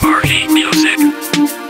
Party music.